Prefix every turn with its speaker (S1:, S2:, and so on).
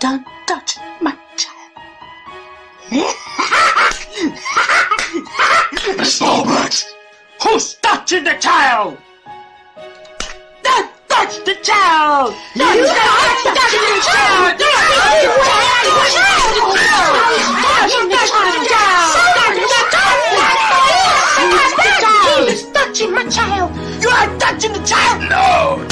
S1: Don't touch my child. Starbucks! Who's touching the child? Don't touch the child! Don't you touch the child! Don't touch the child!
S2: Don't touch the child!
S1: You are touching the child! No!